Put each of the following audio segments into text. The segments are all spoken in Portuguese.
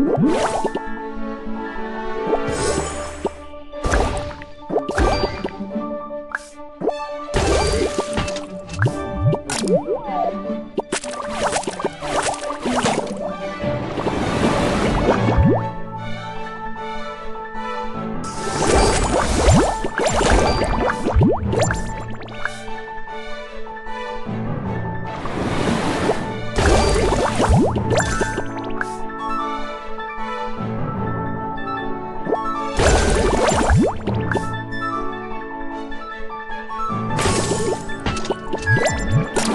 you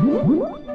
Woo!